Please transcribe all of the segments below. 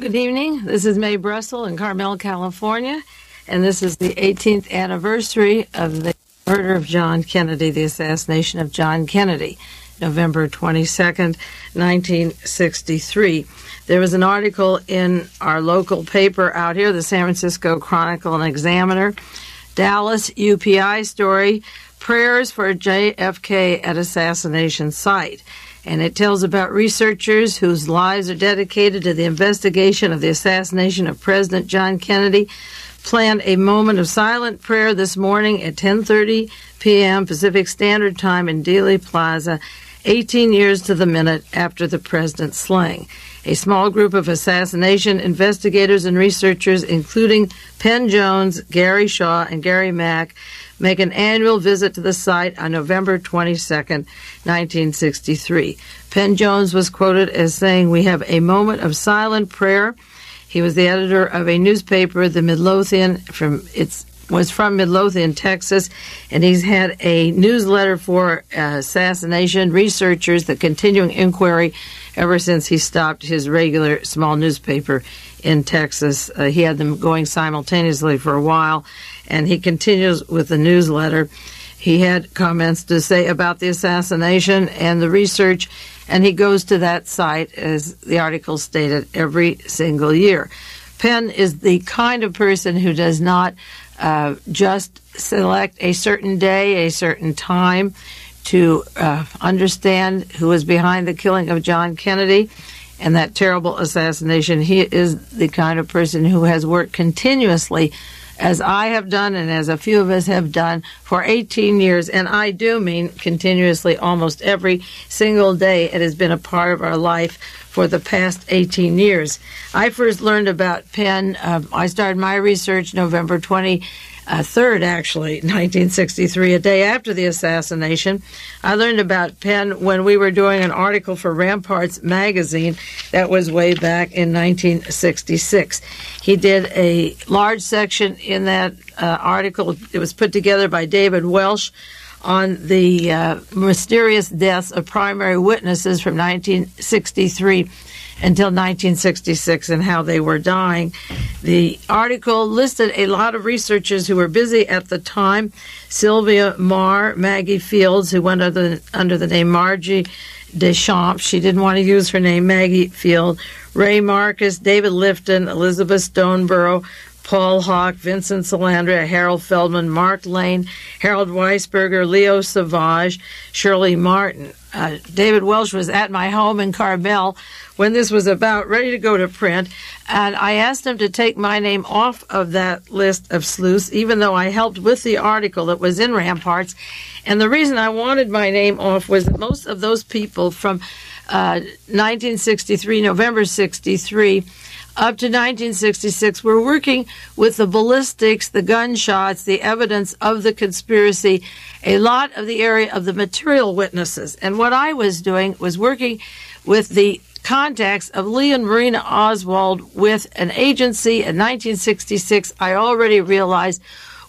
Good evening. This is Mae Brussell in Carmel, California, and this is the 18th anniversary of the murder of John Kennedy, the assassination of John Kennedy, November 22nd, 1963. There was an article in our local paper out here, the San Francisco Chronicle and Examiner, Dallas UPI story, prayers for JFK at assassination site and it tells about researchers whose lives are dedicated to the investigation of the assassination of President John Kennedy planned a moment of silent prayer this morning at 10:30 p.m. Pacific Standard Time in Dealey Plaza 18 years to the minute after the president's slaying. A small group of assassination investigators and researchers, including Penn Jones, Gary Shaw, and Gary Mack, make an annual visit to the site on November 22, 1963. Penn Jones was quoted as saying, We have a moment of silent prayer. He was the editor of a newspaper, the Midlothian, from its was from Midlothian, Texas, and he's had a newsletter for uh, assassination researchers, the continuing inquiry, ever since he stopped his regular small newspaper in Texas. Uh, he had them going simultaneously for a while, and he continues with the newsletter. He had comments to say about the assassination and the research, and he goes to that site, as the article stated, every single year. Penn is the kind of person who does not uh, just select a certain day, a certain time to uh, understand who was behind the killing of John Kennedy and that terrible assassination. He is the kind of person who has worked continuously, as I have done and as a few of us have done for 18 years. And I do mean continuously, almost every single day. It has been a part of our life for the past 18 years. I first learned about Penn. Uh, I started my research November 20 uh, 3rd, actually, 1963, a day after the assassination. I learned about Penn when we were doing an article for Ramparts magazine that was way back in 1966. He did a large section in that uh, article. It was put together by David Welsh on the uh, mysterious deaths of primary witnesses from 1963 until 1966 and how they were dying. The article listed a lot of researchers who were busy at the time Sylvia Meagher, Maggie Fields, who went under the, under the name Margie Deschamps. She didn't want to use her name, Maggie Field. Ray Marcus, David Lifton, Elizabeth Stoneborough, Paul Hoch, Vincent Salandria, Harold Feldman, Mark Lane, Harold Weisberger, Leo Sauvage, Shirley Martin. Uh, David Welsh was at my home in Carmel when this was about ready to go to print, and I asked him to take my name off of that list of sleuths, even though I helped with the article that was in Ramparts. And the reason I wanted my name off was that most of those people from uh, 1963, November 63, up to 1966 were working with the ballistics, the gunshots, the evidence of the conspiracy, a lot of the area of the material witnesses. And what I was doing was working with the contacts of Lee and Marina Oswald with an agency in 1966 I already realized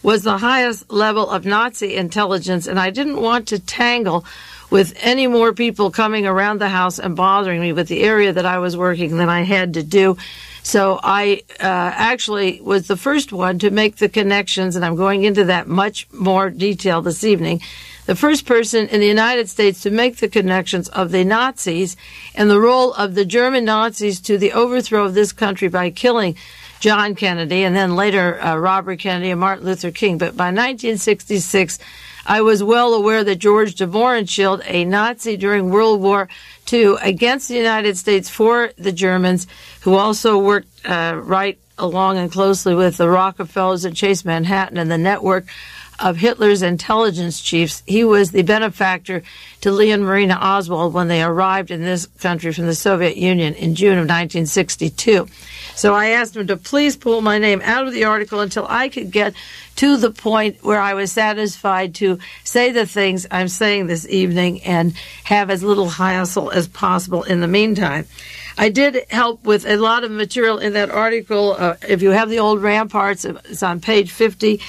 was the highest level of Nazi intelligence, and I didn't want to tangle with any more people coming around the house and bothering me with the area that I was working than I had to do. So I uh, actually was the first one to make the connections, and I'm going into that much more detail this evening. The first person in the United States to make the connections of the Nazis and the role of the German Nazis to the overthrow of this country by killing John Kennedy and then later uh, Robert Kennedy and Martin Luther King. But by 1966, I was well aware that George de Mohrenschildt, a Nazi during World War Against the United States for the Germans, who also worked uh, right along and closely with the Rockefellers and Chase Manhattan and the network of Hitler's intelligence chiefs. He was the benefactor to Lee and Marina Oswald when they arrived in this country from the Soviet Union in June of 1962. So I asked him to please pull my name out of the article until I could get to the point where I was satisfied to say the things I'm saying this evening and have as little hassle as possible in the meantime. I did help with a lot of material in that article. Uh, if you have the old ramparts, it's on page 50.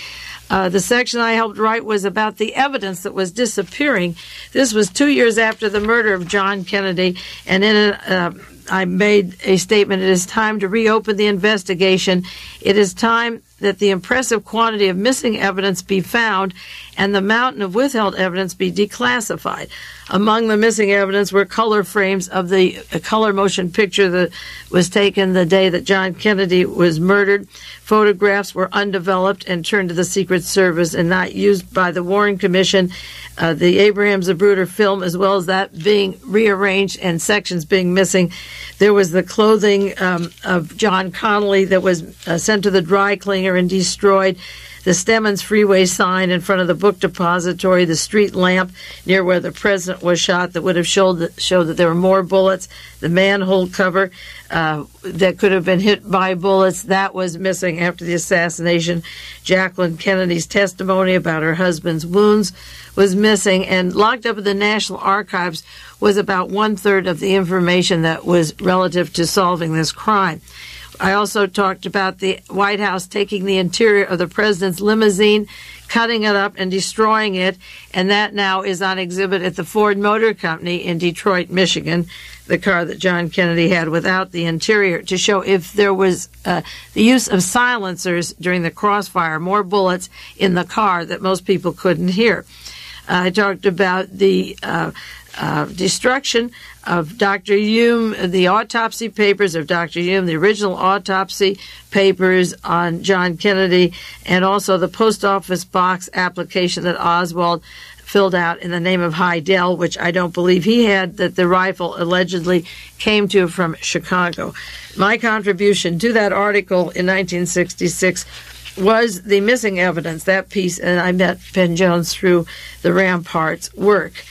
Uh, the section I helped write was about the evidence that was disappearing. This was two years after the murder of John Kennedy, and in a, uh, I made a statement. It is time to reopen the investigation. It is time that the impressive quantity of missing evidence be found and the mountain of withheld evidence be declassified. Among the missing evidence were color frames of the color motion picture that was taken the day that John Kennedy was murdered. Photographs were undeveloped and turned to the Secret Service and not used by the Warren Commission. Uh, the Abraham Zapruder film, as well as that being rearranged and sections being missing. There was the clothing um, of John Connally that was uh, sent to the dry cleaner and destroyed the Stemmons Freeway sign in front of the book depository, the street lamp near where the president was shot that would have showed that, showed that there were more bullets, the manhole cover uh, that could have been hit by bullets that was missing after the assassination. Jacqueline Kennedy's testimony about her husband's wounds was missing, and locked up in the National Archives was about one third of the information that was relative to solving this crime. I also talked about the White House taking the interior of the president's limousine, cutting it up and destroying it, and that now is on exhibit at the Ford Motor Company in Detroit, Michigan, the car that John Kennedy had without the interior, to show if there was uh, the use of silencers during the crossfire, more bullets in the car that most people couldn't hear. I talked about the uh, uh, destruction of Dr. Hume, the autopsy papers of Dr. Hume, the original autopsy papers on John Kennedy, and also the post office box application that Oswald filled out in the name of Hidell, which I don't believe he had, that the rifle allegedly came to from Chicago. My contribution to that article in 1966 was the missing evidence, that piece, and I met Penn Jones through the Ramparts work.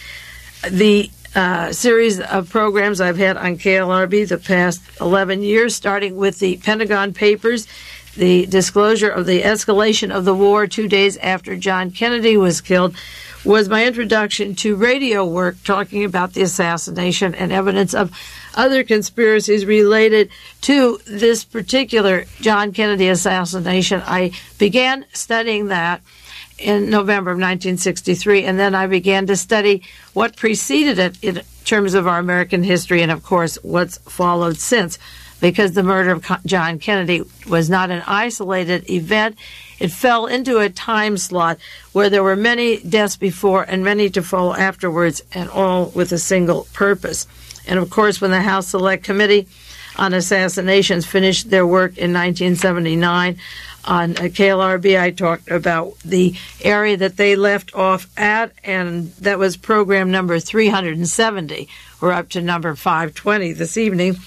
The uh, series of programs I've had on KLRB the past 11 years, starting with the Pentagon Papers, the disclosure of the escalation of the war two days after John Kennedy was killed, was my introduction to radio work talking about the assassination and evidence of other conspiracies related to this particular John Kennedy assassination. I began studying that in November of 1963, and then I began to study what preceded it in terms of our American history and, of course, what's followed since. Because the murder of John Kennedy was not an isolated event, it fell into a time slot where there were many deaths before and many to follow afterwards, and all with a single purpose. And of course, when the House Select Committee on Assassinations finished their work in 1979, on uh, KLRB, I talked about the area that they left off at, and that was program number 370. We're up to number 520 this evening,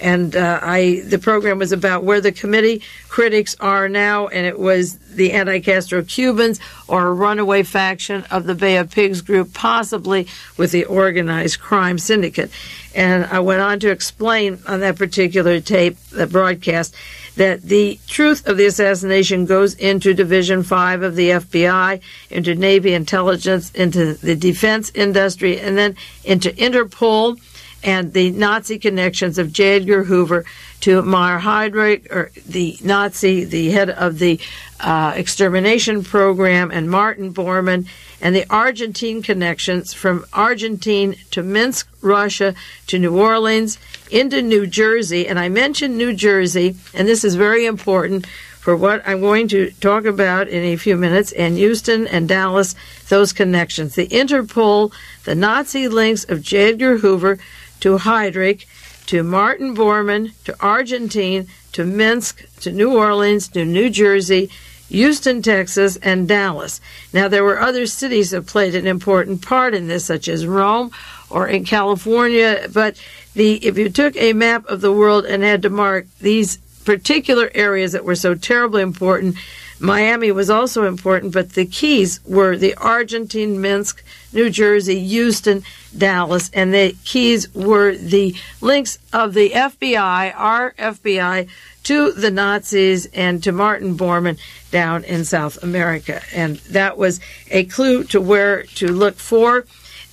and uh, I the program was about where the committee critics are now, and it was the anti-Castro Cubans or a runaway faction of the Bay of Pigs group, possibly with the organized crime syndicate. And I went on to explain on that particular tape, that broadcast, that the truth of the assassination goes into Division 5 of the FBI, into Navy intelligence, into the defense industry, and then into Interpol and the Nazi connections of J. Edgar Hoover to Mayer Heydrich, or the Nazi, the head of the uh, extermination program, and Martin Bormann, and the Argentine connections from Argentine to Minsk, Russia, to New Orleans, into New Jersey. And I mentioned New Jersey, and this is very important for what I'm going to talk about in a few minutes, and Houston and Dallas, those connections. The Interpol, the Nazi links of J. Edgar Hoover to Heydrich, to Martin Bormann, to Argentine, to Minsk, to New Orleans, to New Jersey, Houston, Texas, and Dallas. Now, there were other cities that played an important part in this, such as Rome or in California, but the if you took a map of the world and had to mark these particular areas that were so terribly important, Miami was also important, but the keys were the Argentine, Minsk, New Jersey, Houston, Dallas, and the keys were the links of the FBI, our FBI, to the Nazis and to Martin Bormann down in South America. And that was a clue to where to look for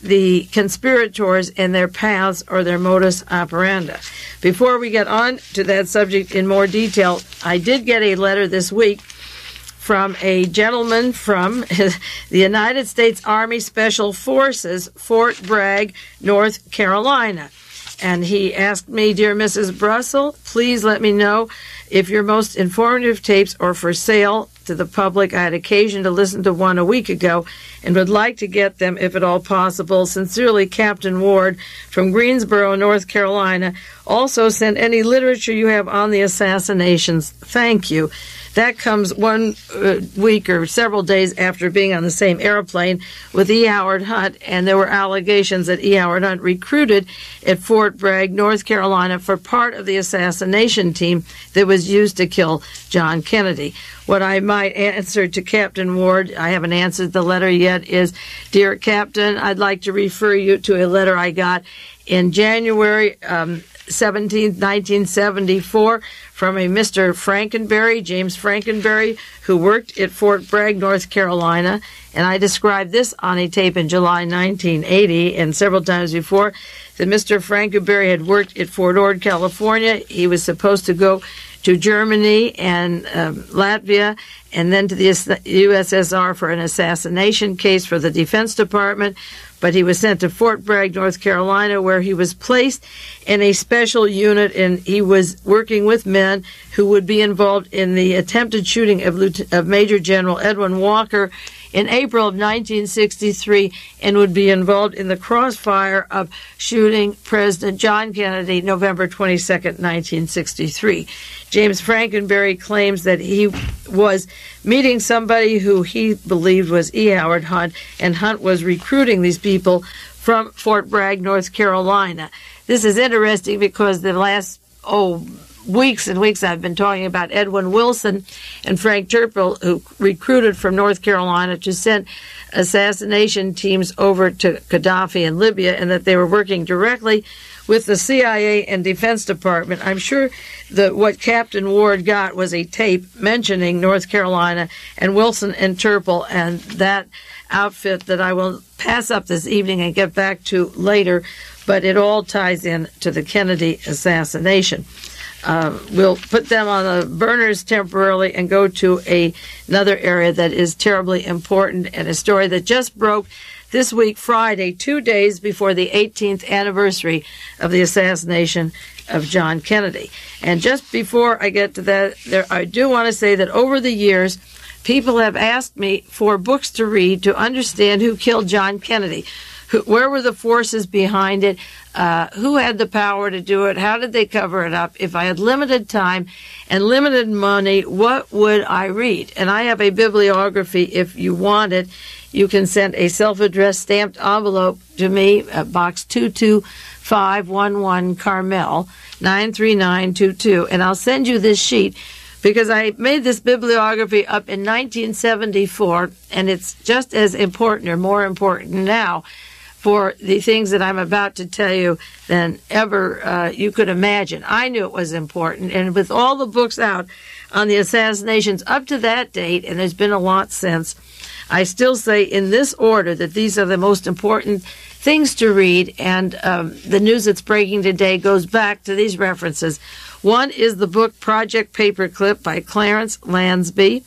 the conspirators and their paths or their modus operandi. Before we get on to that subject in more detail, I did get a letter this week from a gentleman from the United States Army Special Forces, Fort Bragg, North Carolina. and he asked me, Dear Mrs. Brussell, please let me know if your most informative tapes are for sale to the public. I had occasion to listen to one a week ago and would like to get them if at all possible. Sincerely, Captain Ward from Greensboro, North Carolina. Also, send any literature you have on the assassinations. Thank you. That comes one uh, week or several days after being on the same airplane with E. Howard Hunt, and there were allegations that E. Howard Hunt recruited at Fort Bragg, North Carolina, for part of the assassination team that was used to kill John Kennedy. What I might answer to Captain Ward, I haven't answered the letter yet, is Dear Captain, I'd like to refer you to a letter I got in January um, 17, 1974, from a Mr. Frankenberry, James Frankenberry, who worked at Fort Bragg, North Carolina. And I described this on a tape in July 1980 and several times before that Mr. Frankenberry had worked at Fort Ord, California. He was supposed to go to Germany and um, Latvia, and then to the USSR for an assassination case for the Defense Department. But he was sent to Fort Bragg, North Carolina, where he was placed in a special unit, and he was working with men who would be involved in the attempted shooting of, Major General Edwin Walker in April of 1963 and would be involved in the crossfire of shooting President John Kennedy November 22, 1963. James Frankenberry claims that he was meeting somebody who he believed was E. Howard Hunt, and Hunt was recruiting these people from Fort Bragg, North Carolina. This is interesting because the last, oh, weeks and weeks I've been talking about Edwin Wilson and Frank Terpil, who recruited from North Carolina to send assassination teams over to Gaddafi in Libya, and that they were working directly with the CIA and Defense Department. I'm sure that what Captain Ward got was a tape mentioning North Carolina and Wilson and Terpil and that outfit that I will pass up this evening and get back to later, but it all ties in to the Kennedy assassination. Uh, we'll put them on the burners temporarily and go to a, another area that is terribly important and a story that just broke this week, Friday, two days before the 18th anniversary of the assassination of John Kennedy. And just before I get to that, there, I do want to say that over the years, people have asked me for books to read to understand who killed John Kennedy. Where were the forces behind it? Uh, who had the power to do it? How did they cover it up? If I had limited time and limited money, what would I read? And I have a bibliography if you want it. You can send a self addressed stamped envelope to me at Box 22511 Carmel 93922, and I'll send you this sheet because I made this bibliography up in 1974, and it's just as important or more important now for the things that I'm about to tell you than ever uh, you could imagine. I knew it was important, and with all the books out on the assassinations up to that date, and there's been a lot since, I still say in this order that these are the most important things to read, and um, the news that's breaking today goes back to these references. One is the book Project Paperclip by Clarence Lasby,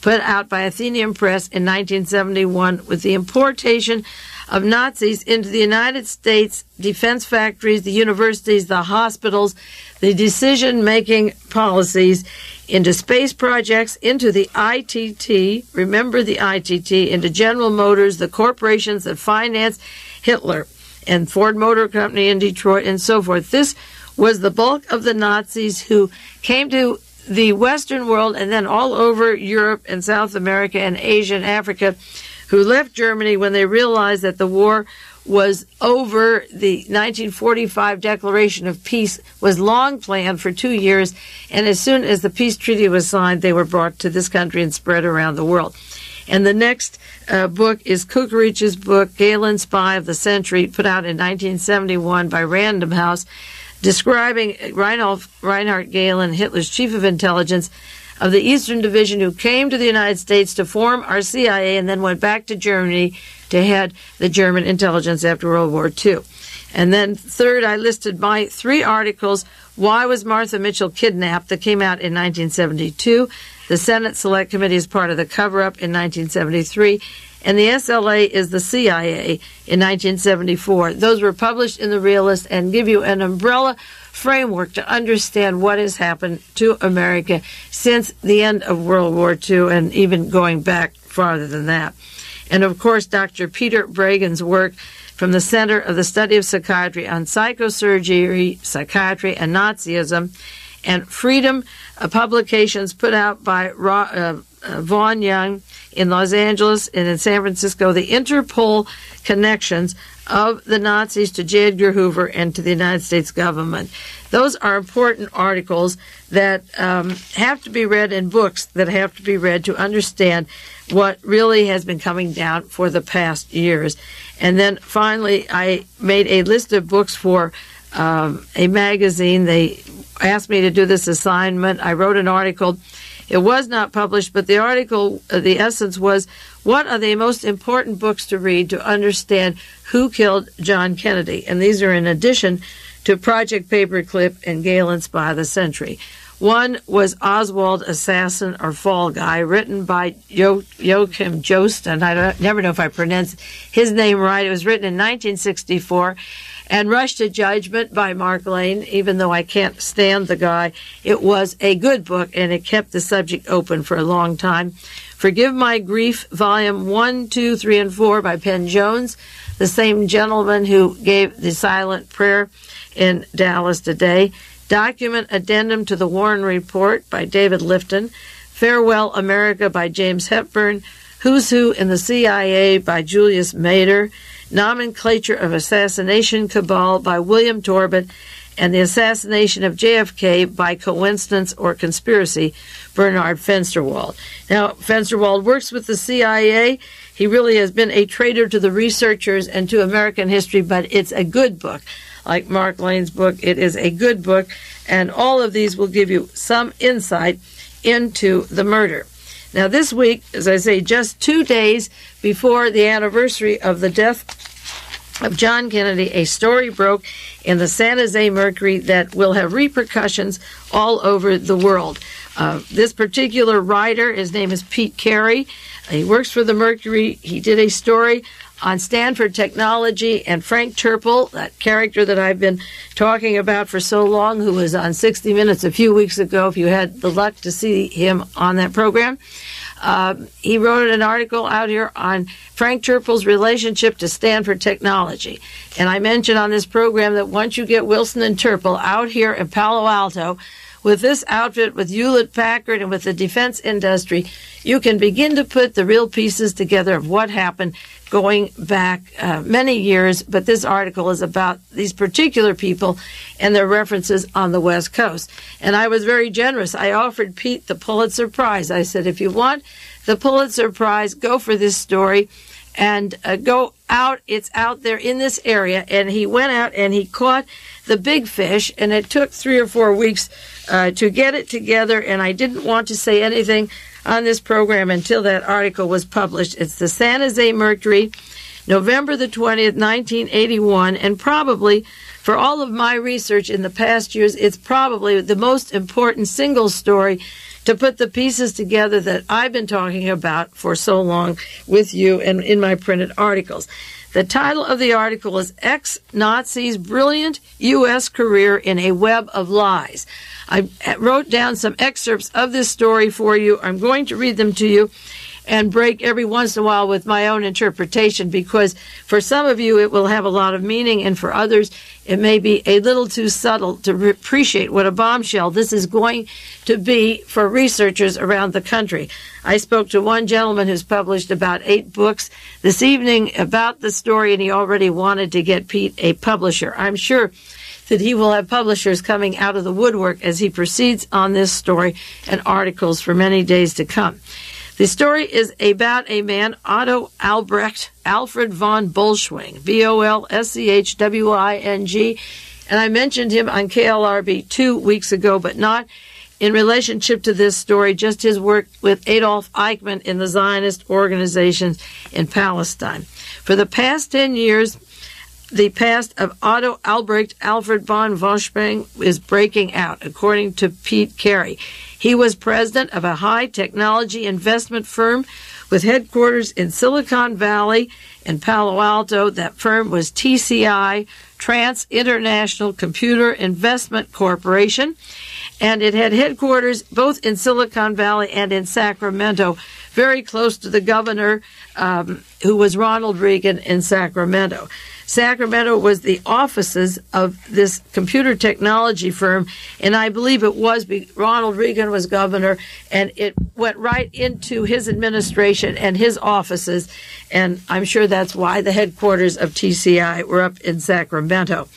put out by Atheneum Press in 1971 with the importation of Nazis into the United States defense factories, the universities, the hospitals, the decision making policies into space projects, into the ITT, remember the ITT, into General Motors, the corporations that finance Hitler, and Ford Motor Company in Detroit, and so forth. This was the bulk of the Nazis who came to the Western world and then all over Europe and South America and Asia and Africa who left Germany when they realized that the war was over. The 1945 Declaration of Peace was long planned for two years, and as soon as the peace treaty was signed, they were brought to this country and spread around the world. And the next uh, book is Cookridge's book, Gehlen Spy of the Century, put out in 1971 by Random House, describing Reinhold, Reinhard Gehlen, Hitler's chief of intelligence, of the Eastern Division who came to the United States to form our CIA and then went back to Germany to head the German intelligence after World War II. And then third, I listed my three articles. Why was Martha Mitchell kidnapped? That came out in 1972. The Senate Select Committee is part of the cover up in 1973. And the SLA is the CIA in 1974. Those were published in the Realist and give you an umbrella framework to understand what has happened to America since the end of World War II and even going back farther than that. And of course, Dr. Peter Breggin's work from the Center of the Study of Psychiatry on Psychosurgery, Psychiatry, and Nazism, and Freedom uh, publications put out by Ra- uh, uh, Vaughn Young in Los Angeles and in San Francisco, the Interpol connections of the Nazis to J. Edgar Hoover and to the United States government. Those are important articles that um, have to be read in books that have to be read to understand what really has been coming down for the past years. And then finally, I made a list of books for um, a magazine. They asked me to do this assignment. I wrote an article. It was not published, but the article, uh, the essence was what are the most important books to read to understand who killed John Kennedy? And these are in addition to Project Paperclip and Gehlen's Spy the Century. One was Oswald Assassin or Fall Guy, written by jo- Joachim Jost, and I never know if I pronounce his name right. It was written in 1964 and Rush to Judgment by Mark Lane, even though I can't stand the guy. It was a good book and it kept the subject open for a long time. Forgive My Grief, Volume 1, 2, 3, and 4 by Penn Jones, the same gentleman who gave the silent prayer in Dallas today. Document Addendum to the Warren Report by David Lifton. Farewell America by James Hepburn. Who's Who in the CIA by Julius Mader. Nomenclature of Assassination Cabal by William Torbitt and the assassination of JFK by coincidence or conspiracy, Bernard Fensterwald. Now, Fensterwald works with the CIA. He really has been a traitor to the researchers and to American history, but it's a good book. Like Mark Lane's book, it is a good book, and all of these will give you some insight into the murder. Now, this week, as I say, just two days before the anniversary of the death of John Kennedy, a story broke in the San Jose Mercury that will have repercussions all over the world. Uh, this particular writer, his name is Pete Carey. He works for the Mercury. He did a story on Stanford Technology and Frank Terpil, that character that I've been talking about for so long, who was on 60 Minutes a few weeks ago, if you had the luck to see him on that program. Uh, he wrote an article out here on Frank Terpil's relationship to Stanford Technology. And I mentioned on this program that once you get Wilson and Terpil out here in Palo Alto, with this outfit, with Hewlett Packard, and with the defense industry, you can begin to put the real pieces together of what happened going back uh, many years. But this article is about these particular people and their references on the West Coast. And I was very generous. I offered Pete the Pulitzer Prize. I said, if you want the Pulitzer Prize, go for this story and uh, go out. It's out there in this area. And he went out and he caught the big fish, and it took three or four weeks uh, to get it together. And I didn't want to say anything on this program until that article was published. It's the San Jose Mercury, November the 20th, 1981, and probably for all of my research in the past years, it's probably the most important single story to put the pieces together that I've been talking about for so long with you and in my printed articles. The title of the article is Ex Nazis Brilliant U.S. Career in a Web of Lies. I wrote down some excerpts of this story for you. I'm going to read them to you and break every once in a while with my own interpretation because for some of you it will have a lot of meaning and for others it may be a little too subtle to re- appreciate what a bombshell this is going to be for researchers around the country. I spoke to one gentleman who's published about eight books this evening about the story and he already wanted to get Pete a publisher. I'm sure that he will have publishers coming out of the woodwork as he proceeds on this story and articles for many days to come. The story is about a man, Otto Albrecht Alfred von Bolschwing, B O L S C H W I N G. And I mentioned him on KLRB two weeks ago, but not in relationship to this story, just his work with Adolf Eichmann in the Zionist organizations in Palestine. For the past 10 years, the past of Otto Albrecht Alfred von Bolschwing is breaking out, according to Pete Carey. He was president of a high technology investment firm with headquarters in Silicon Valley and Palo Alto. That firm was TCI, Trans International Computer Investment Corporation, and it had headquarters both in Silicon Valley and in Sacramento, very close to the governor, um, who was Ronald Reagan in Sacramento. Sacramento was the offices of this computer technology firm, and I believe it was Ronald Reagan was governor, and it went right into his administration and his offices, and I'm sure that's why the headquarters of TCI were up in Sacramento.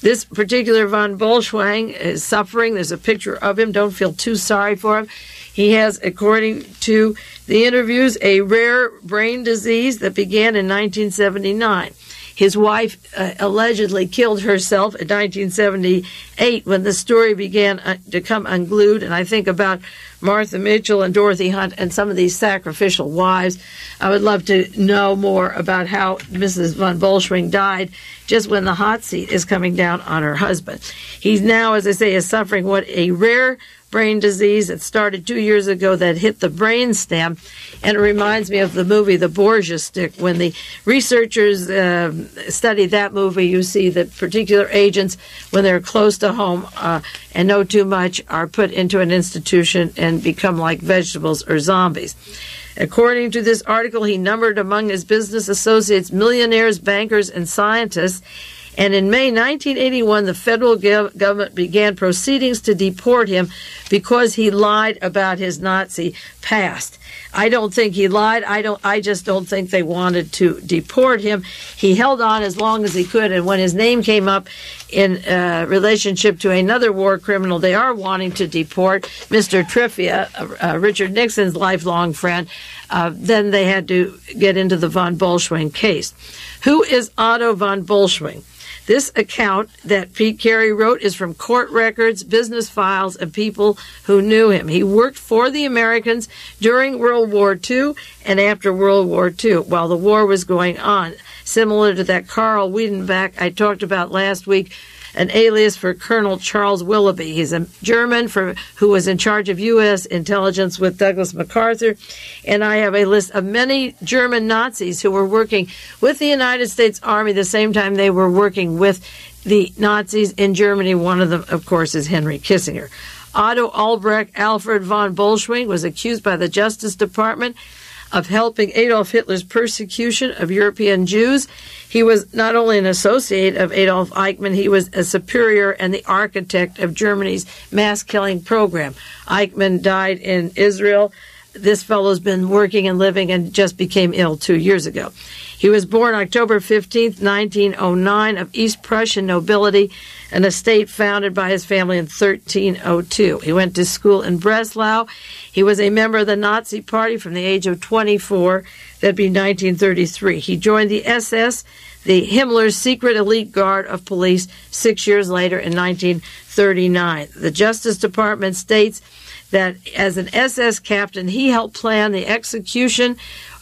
This particular von Bolschwang is suffering. There's a picture of him. Don't feel too sorry for him. He has, according to the interviews, a rare brain disease that began in 1979. His wife uh, allegedly killed herself in 1978 when the story began uh, to come unglued. And I think about Martha Mitchell and Dorothy Hunt and some of these sacrificial wives. I would love to know more about how Mrs. von Bolschwing died just when the hot seat is coming down on her husband. He's now, as I say, is suffering what a rare brain disease that started two years ago that hit the brain stem. And it reminds me of the movie The Borgia Stick. When the researchers uh, study that movie, you see that particular agents, when they're close to home uh, and know too much, are put into an institution and become like vegetables or zombies. According to this article, he numbered among his business associates millionaires, bankers, and scientists. And in May 1981, the federal government began proceedings to deport him because he lied about his Nazi past. I don't think he lied. I don't. I just don't think they wanted to deport him. He held on as long as he could, and when his name came up in uh, relationship to another war criminal, they are wanting to deport Mr. Trippier, uh, uh, Richard Nixon's lifelong friend. Uh, then they had to get into the von Bolschwing case. Who is Otto von Bolschwing? This account that Pete Carey wrote is from court records, business files, and people who knew him. He worked for the Americans during World War II and after World War II while the war was going on. Similar to that Carl Wiedenbeck I talked about last week, an alias for Colonel Charles Willoughby. He's a German for, who was in charge of U.S. intelligence with Douglas MacArthur. And I have a list of many German Nazis who were working with the United States Army the same time they were working with the Nazis in Germany. One of them, of course, is Henry Kissinger. Otto Albrecht Alfred von Bolschwing was accused by the Justice Department of helping Adolf Hitler's persecution of European Jews. He was not only an associate of Adolf Eichmann, he was a superior and the architect of Germany's mass killing program. Eichmann died in Israel. This fellow's been working and living and just became ill two years ago. He was born October 15, 1909, of East Prussian nobility, an estate founded by his family in 1302. He went to school in Breslau. He was a member of the Nazi Party from the age of 24. That'd be 1933. He joined the SS, the Himmler's secret elite guard of police, six years later in 1939. The Justice Department states that as an SS captain, he helped plan the execution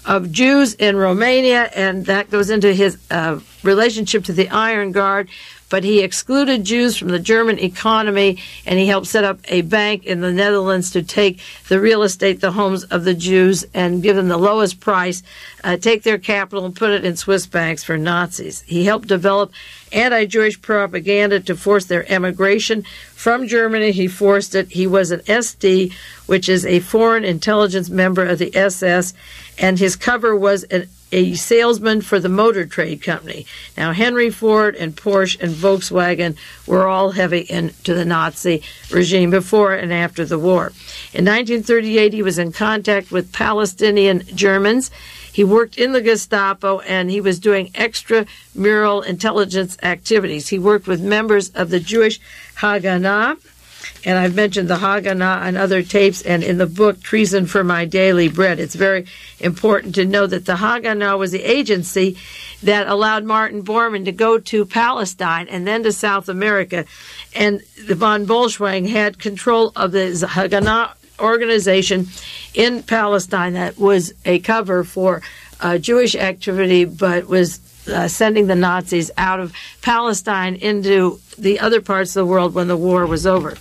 of Jews in Romania, and that goes into his uh, relationship to the Iron Guard. But he excluded Jews from the German economy, and he helped set up a bank in the Netherlands to take the real estate, the homes of the Jews, and give them the lowest price, uh, take their capital and put it in Swiss banks for Nazis. He helped develop anti Jewish propaganda to force their emigration from Germany. He forced it. He was an SD, which is a foreign intelligence member of the SS, and his cover was an a salesman for the Motor Trade Company. Now, Henry Ford and Porsche and Volkswagen were all heavy into the Nazi regime before and after the war. In 1938, he was in contact with Palestinian Germans. He worked in the Gestapo and he was doing extramural intelligence activities. He worked with members of the Jewish Haganah, and I've mentioned the Haganah on other tapes and in the book Treason for My Daily Bread. It's very important to know that the Haganah was the agency that allowed Martin Bormann to go to Palestine and then to South America. And the von Bolschwing had control of the Haganah organization in Palestine that was a cover for uh, Jewish activity, but was uh, sending the Nazis out of Palestine into the other parts of the world when the war was over.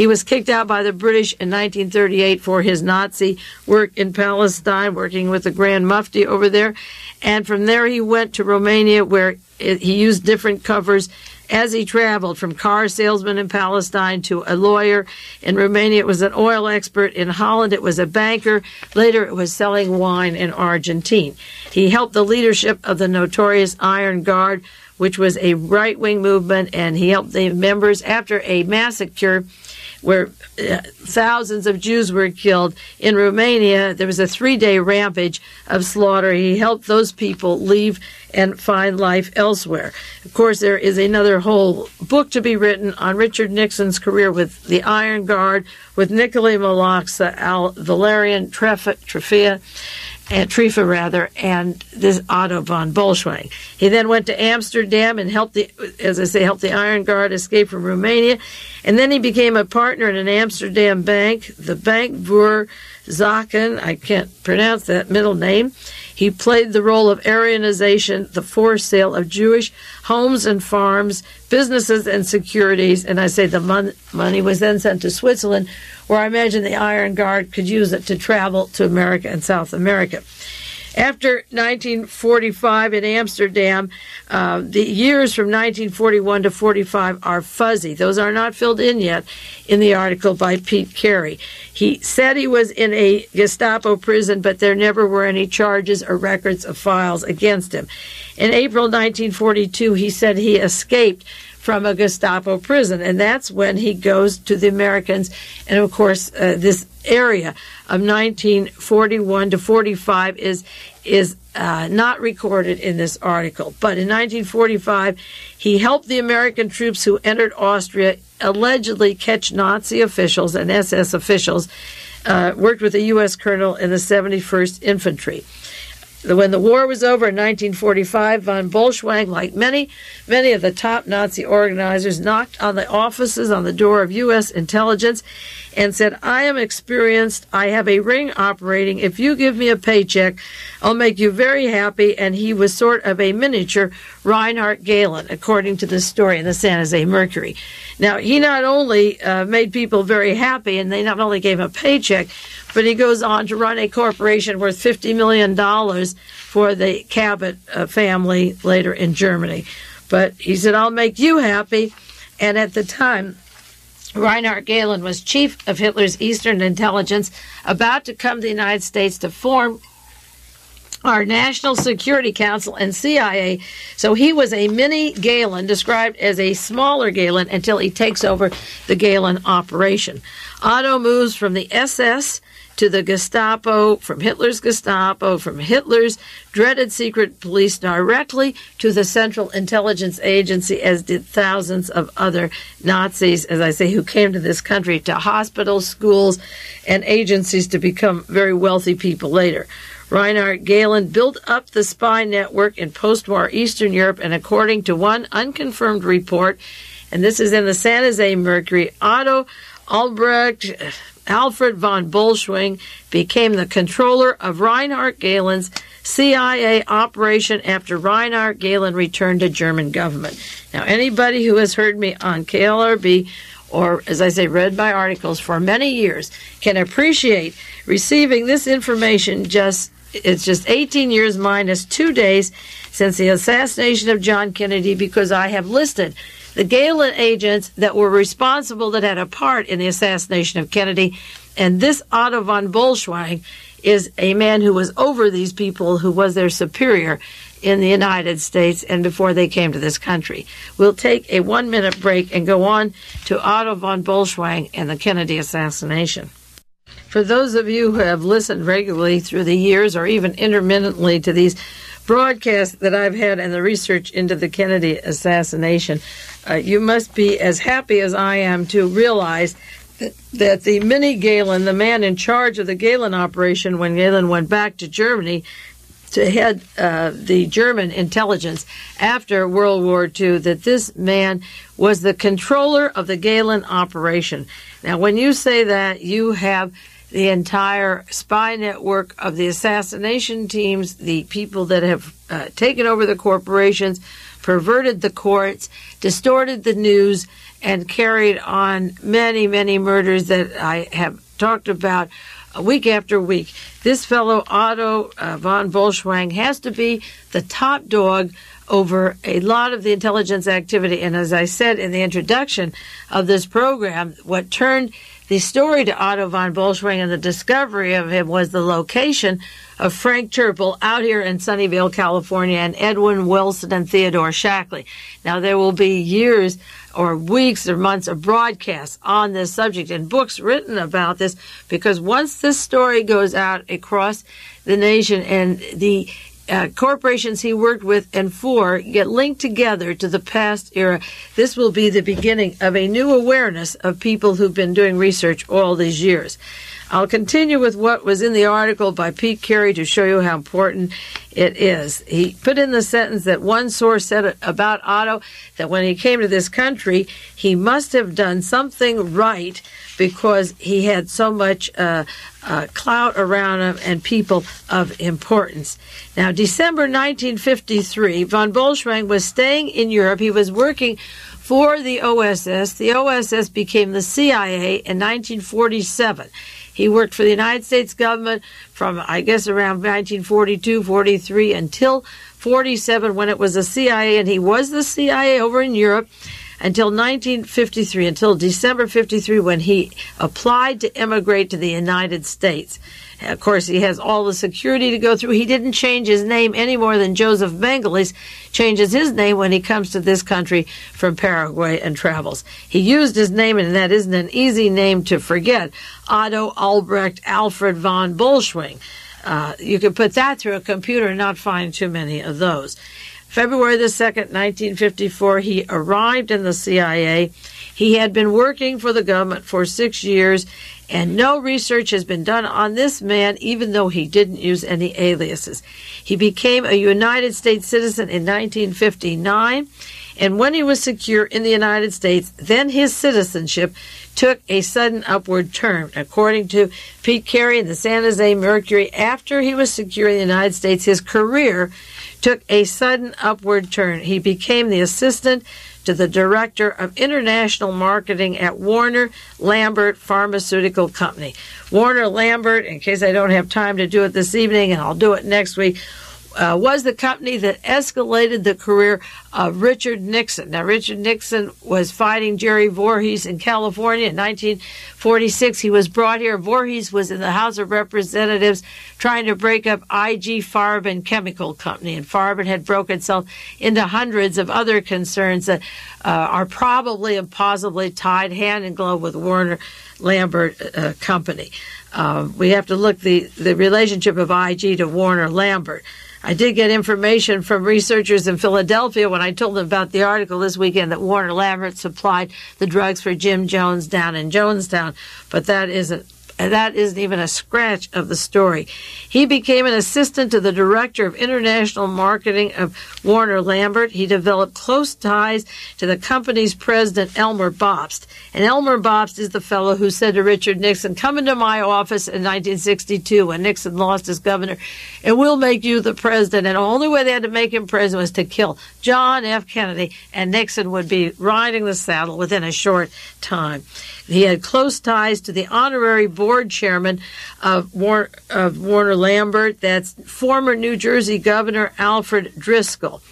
He was kicked out by the British in 1938 for his Nazi work in Palestine, working with the Grand Mufti over there. And from there, he went to Romania, where he used different covers as he traveled from car salesman in Palestine to a lawyer. In Romania, it was an oil expert. In Holland, it was a banker. Later, it was selling wine in Argentina. He helped the leadership of the notorious Iron Guard, which was a right wing movement, and he helped the members after a massacre where uh, thousands of Jews were killed. In Romania, there was a three day rampage of slaughter. He helped those people leave and find life elsewhere. Of course, there is another whole book to be written on Richard Nixon's career with the Iron Guard, with Nikolai Malaxa, Al Valerian Trefia, and Trifa rather, and this Otto von Bolschwing. He then went to Amsterdam and helped the, as I say, helped the Iron Guard escape from Romania, and then he became a partner in an Amsterdam bank, the Bank voor Zaken. I can't pronounce that middle name. He played the role of Aryanization, the forced sale of Jewish homes and farms, businesses and securities, and I say the mon- money was then sent to Switzerland, where I imagine the Iron Guard could use it to travel to America and South America. After 1945 in Amsterdam, uh, the years from 1941 to 45 are fuzzy. Those are not filled in yet in the article by Pete Carey. He said he was in a Gestapo prison, but there never were any charges or records of files against him. In April 1942, he said he escaped from a Gestapo prison. And that's when he goes to the Americans. And of course, uh, this area of 1941 to 45 is is uh, not recorded in this article. But in 1945, he helped the American troops who entered Austria allegedly catch Nazi officials and SS officials. Uh, worked with a U.S. colonel in the 71st Infantry. When the war was over in 1945, von Bolschwang, like many, many of the top Nazi organizers, knocked on the offices on the door of U.S. intelligence and said, I am experienced. I have a ring operating. If you give me a paycheck, I'll make you very happy. And he was sort of a miniature Reinhard Gehlen, according to the story in the San Jose Mercury. Now, he not only uh, made people very happy, and they not only gave him a paycheck, but he goes on to run a corporation worth $50 million for the Cabot uh, family later in Germany. But he said, I'll make you happy. And at the time, Reinhard Gehlen was chief of Hitler's Eastern Intelligence, about to come to the United States to form our National Security Council and CIA. So he was a mini Gehlen, described as a smaller Gehlen, until he takes over the Gehlen operation. Otto moves from the SS to the Gestapo, from Hitler's Gestapo, from Hitler's dreaded secret police directly to the Central Intelligence Agency, as did thousands of other Nazis, as I say, who came to this country to hospitals, schools, and agencies to become very wealthy people later. Reinhard Gehlen built up the spy network in post war Eastern Europe, and according to one unconfirmed report, and this is in the San Jose Mercury, Otto Albrecht Alfred von Bolschwing became the controller of Reinhard Gehlen's CIA operation after Reinhard Gehlen returned to German government. Now, anybody who has heard me on KLRB or, as I say, read my articles for many years can appreciate receiving this information just it's just 18 years minus two days since the assassination of John Kennedy because I have listed the Gehlen agents that were responsible that had a part in the assassination of Kennedy. And this Otto von Bolschwing is a man who was over these people, who was their superior in the United States and before they came to this country. We'll take a one minute break and go on to Otto von Bolschwing and the Kennedy assassination. For those of you who have listened regularly through the years or even intermittently to these broadcasts that I've had and the research into the Kennedy assassination, uh, you must be as happy as I am to realize that, that the mini Gehlen, the man in charge of the Gehlen operation when Gehlen went back to Germany to head uh, the German intelligence after World War II, that this man was the controller of the Gehlen operation. Now, when you say that, you have the entire spy network of the assassination teams, the people that have uh, taken over the corporations, perverted the courts, distorted the news, and carried on many, many murders that I have talked about week after week. This fellow, Otto uh, von Bolschwing, has to be the top dog over a lot of the intelligence activity. And as I said in the introduction of this program, what turned the story to Otto von Bolschwing and the discovery of him was the location of Frank Terpil out here in Sunnyvale, California, and Edwin Wilson and Theodore Shackley. Now, there will be years or weeks or months of broadcasts on this subject and books written about this because once this story goes out across the nation and the uh, corporations he worked with and for get linked together to the past era. This will be the beginning of a new awareness of people who've been doing research all these years. I'll continue with what was in the article by Pete Carey to show you how important it is. He put in the sentence that one source said about Otto that when he came to this country, he must have done something right because he had so much uh, uh, clout around him and people of importance. Now, December 1953, von Bolschwing was staying in Europe. He was working for the OSS. The OSS became the CIA in 1947. He worked for the United States government from, I guess, around 1942, 43 until 47 when it was the CIA, and he was the CIA over in Europe until 1953, until December 53, when he applied to immigrate to the United States. Of course, he has all the security to go through. He didn't change his name any more than Joseph Mengele changes his name when he comes to this country from Paraguay and travels. He used his name, and that isn't an easy name to forget Otto Albrecht Alfred von Bolschwing. Uh, you could put that through a computer and not find too many of those. February the 2nd, 1954, he arrived in the CIA. He had been working for the government for six years and no research has been done on this man, even though he didn't use any aliases. He became a United States citizen in 1959, and when he was secure in the United States, then his citizenship took a sudden upward turn. According to Pete Carey in the San Jose Mercury, after he was secure in the United States, his career took a sudden upward turn. He became the assistant to the Director of International Marketing at Warner Lambert Pharmaceutical Company. Warner Lambert, in case I don't have time to do it this evening, and I'll do it next week, uh, was the company that escalated the career of Richard Nixon. Now, Richard Nixon was fighting Jerry Voorhis in California in 1946. He was brought here. Voorhis was in the House of Representatives trying to break up IG Farben Chemical Company, and Farben had broken itself into hundreds of other concerns that uh, are probably and possibly tied hand in glove with Warner Lambert uh, Company. Uh, we have to look the the relationship of IG to Warner Lambert. I did get information from researchers in Philadelphia when I told them about the article this weekend that Warner Lambert supplied the drugs for Jim Jones down in Jonestown, but that isn't that isn't even a scratch of the story. He became an assistant to the director of international marketing of Warner Lambert. He developed close ties to the company's president, Elmer Bobst. And Elmer Bobst is the fellow who said to Richard Nixon, Come into my office in 1962 when Nixon lost as governor, and we'll make you the president. And the only way they had to make him president was to kill John F. Kennedy, and Nixon would be riding the saddle within a short time. He had close ties to the honorary board chairman of, War- of Warner Lambert, that's former New Jersey Governor Alfred Driscoll.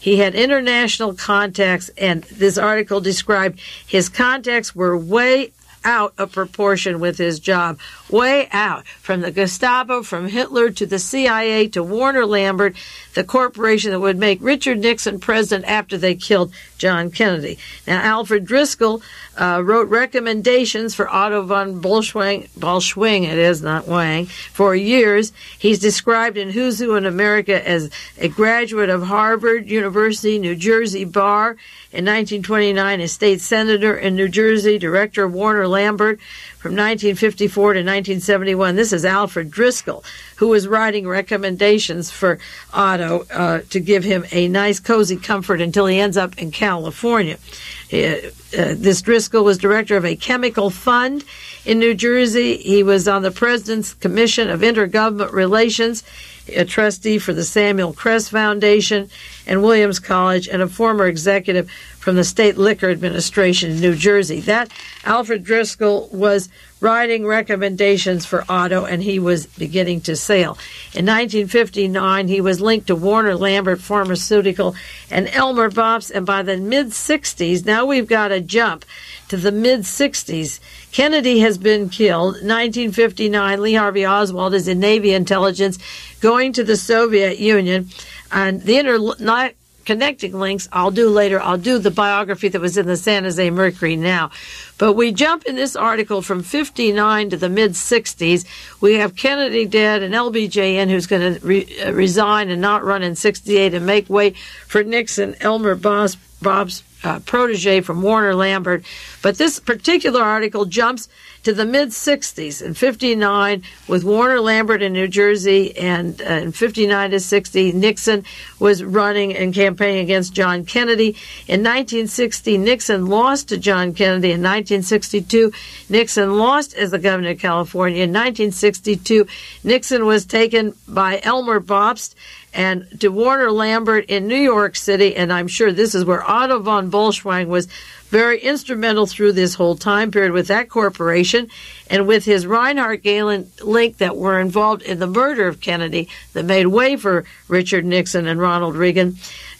He had international contacts, and this article described his contacts were way out of proportion with his job, way out. From the Gestapo, from Hitler to the CIA to Warner Lambert, the corporation that would make Richard Nixon president after they killed John Kennedy. Now, Alfred Driscoll uh, wrote recommendations for Otto von Bolschwing, Bolschwing, it is not Wang, for years. He's described in Who's Who in America as a graduate of Harvard University, New Jersey Bar. In 1929, a state senator in New Jersey, director Warner Lambert from 1954 to 1971. This is Alfred Driscoll, who was writing recommendations for Otto uh, to give him a nice, cozy comfort until he ends up in California. Uh, uh, this Driscoll was director of a chemical fund in New Jersey. He was on the President's Commission of Intergovernment Relations, a trustee for the Samuel Kress Foundation and Williams College, and a former executive from the State Liquor Administration in New Jersey. That Alfred Driscoll was writing recommendations for Otto, and he was beginning to sail. In 1959, he was linked to Warner Lambert Pharmaceutical and Elmer Bobst, and by the mid 60s, now we've got a jump to the mid 60s. Kennedy has been killed. 1959, Lee Harvey Oswald is in Navy intelligence going to the Soviet Union. And the inter connecting links I'll do later. I'll do the biography that was in the San Jose Mercury now. But we jump in this article from 59 to the mid 60s. We have Kennedy dead and LBJ in, who's going to re- uh, resign and not run in 68 and make way for Nixon, Elmer Bobst, Bobst's uh, protege from Warner Lambert. But this particular article jumps to the mid 60s. In 59, with Warner Lambert in New Jersey, and uh, in 59 to 60, Nixon was running and campaigning against John Kennedy. In 1960, Nixon lost to John Kennedy. In 1962, Nixon lost as the governor of California. In 1962, Nixon was taken by Elmer Bobst and to Warner Lambert in New York City, and I'm sure this is where Otto von Bolschwing was very instrumental through this whole time period with that corporation and with his Reinhard Gehlen link that were involved in the murder of Kennedy that made way for Richard Nixon and Ronald Reagan.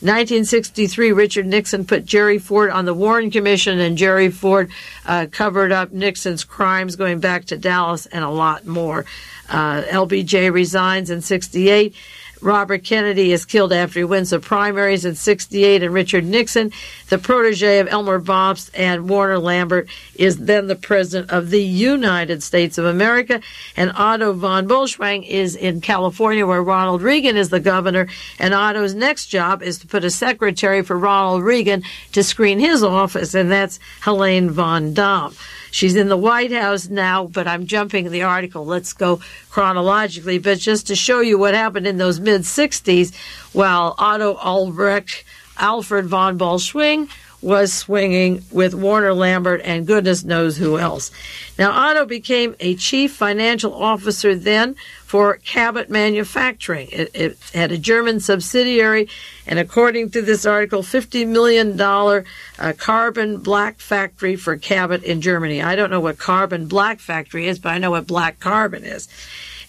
1963, Richard Nixon put Jerry Ford on the Warren Commission, and Jerry Ford uh, covered up Nixon's crimes going back to Dallas and a lot more. Uh, LBJ resigns in 68. Robert Kennedy is killed after he wins the primaries in 68, and Richard Nixon, the protege of Elmer Bobst and Warner Lambert, is then the president of the United States of America. And Otto von Bolschwing is in California, where Ronald Reagan is the governor. And Otto's next job is to put a secretary for Ronald Reagan to screen his office, and that's Helene von Damm. She's in the White House now, but I'm jumping the article. Let's go chronologically. But just to show you what happened in those mid 60s, while Otto Albrecht, Alfred von Bolschwing was swinging with Warner Lambert and goodness knows who else. Now, Otto became a chief financial officer then for Cabot Manufacturing. It, it, had a German subsidiary, and according to this article, $50 million uh, carbon black factory for Cabot in Germany. I don't know what carbon black factory is, but I know what black carbon is.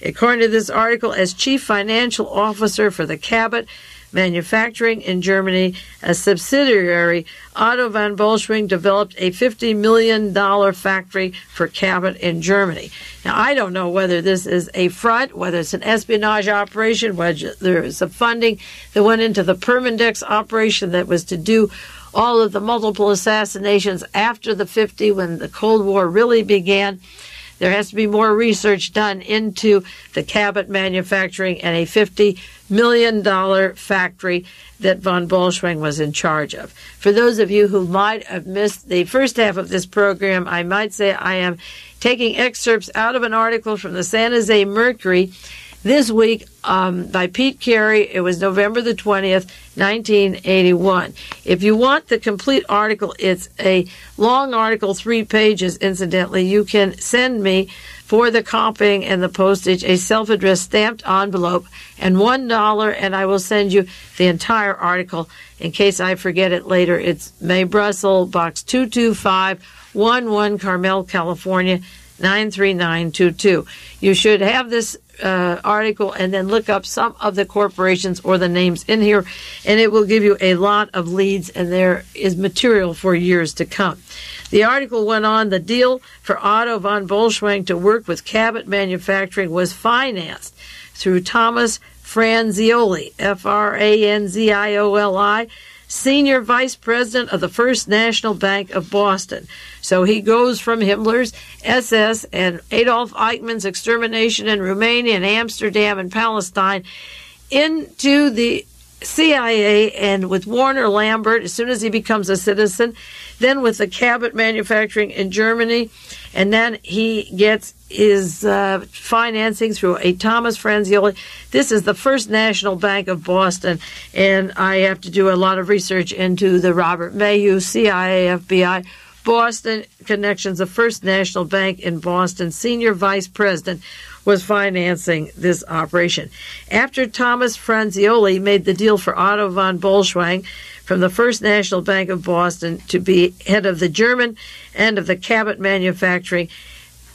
According to this article, as chief financial officer for the Cabot Manufacturing in Germany, a subsidiary, Otto von Bolschwing developed a $50 million factory for Cabot in Germany. Now, I don't know whether this is a front, whether it's an espionage operation, whether there is some funding that went into the Permindex operation that was to do all of the multiple assassinations after the 50 when the Cold War really began. There has to be more research done into the Cabot manufacturing and a $50 million factory that von Bolschwing was in charge of. For those of you who might have missed the first half of this program, I might say I am taking excerpts out of an article from the San Jose Mercury this week um, by Pete Carey. It was November the 20th, 1981. If you want the complete article, it's a long article, three pages, incidentally. You can send me for the copying and the postage a self addressed stamped envelope and $1, and I will send you the entire article in case I forget it later. It's Mae Brussell, Box 22511, Carmel, California. 93922. You should have this uh, article and then look up some of the corporations or the names in here, and it will give you a lot of leads, and there is material for years to come. The article went on the deal for Otto von Bolschwing to work with Cabot Manufacturing was financed through Thomas Franzioli, F R A N Z I O L I senior vice president of the First National Bank of Boston. So he goes from Himmler's SS and Adolf Eichmann's extermination in Romania and Amsterdam and Palestine into the CIA and with Warner Lambert as soon as he becomes a citizen, then with the Cabot Manufacturing in Germany, and then he gets his uh, financing through a Thomas Franzioli. This is the first national bank of Boston, and I have to do a lot of research into the Robert Maheu, CIA, FBI, Boston connections. The first national bank in Boston, senior vice president was financing this operation. After Thomas Franzioli made the deal for Otto von Bolschwing from the First National Bank of Boston to be head of the German and of the Cabot manufacturing,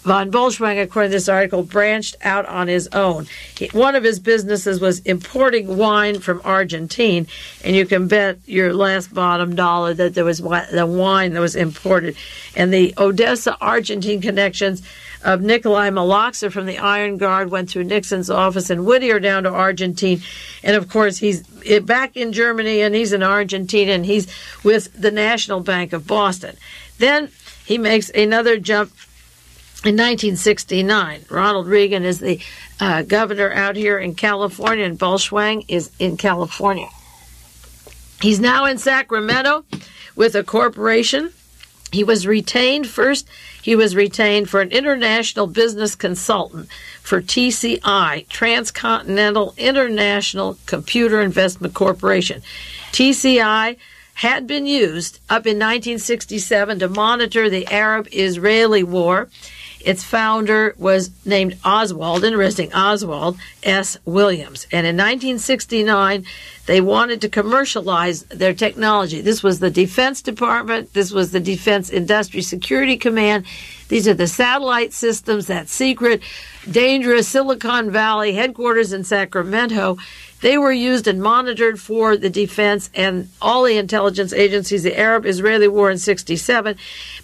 Von Bolschwing, according to this article, branched out on his own. He, one of his businesses was importing wine from Argentina, and you can bet your last bottom dollar that there was the wine that was imported. And the Odessa Argentine connections of Nikolai Malaxa from the Iron Guard went through Nixon's office in Whittier down to Argentina. And of course, he's back in Germany and he's in Argentina and he's with the National Bank of Boston. Then he makes another jump in 1969. Ronald Reagan is the uh, governor out here in California, and Bolschwing is in California. He's now in Sacramento with a corporation. He was retained first he was retained for an international business consultant for TCI, Transcontinental International Computer Investment Corporation. TCI had been used up in 1967 to monitor the Arab Israeli war its founder was named Oswald, interesting, Oswald S. Williams. And in 1969, they wanted to commercialize their technology. This was the Defense Department, this was the Defense Industry Security Command. These are the satellite systems, that secret, dangerous Silicon Valley headquarters in Sacramento. They were used and monitored for the defense and all the intelligence agencies, the Arab Israeli war in 67.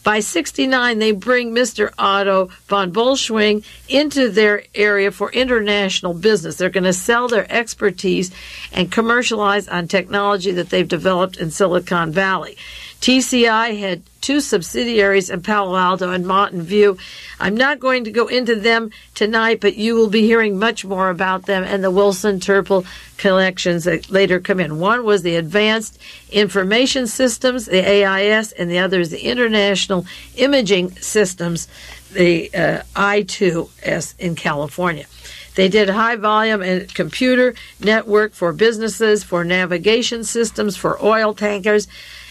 By 69, they bring Mr. Otto von Bolschwing into their area for international business. They're going to sell their expertise and commercialize on technology that they've developed in Silicon Valley. TCI had two subsidiaries in Palo Alto and Mountain View. I'm not going to go into them tonight, but you will be hearing much more about them and the Wilson Terpil collections that later come in. One was the Advanced Information Systems, the AIS, and the other is the International Imaging Systems, the uh, I2S in California. They did high volume and computer network for businesses, for navigation systems, for oil tankers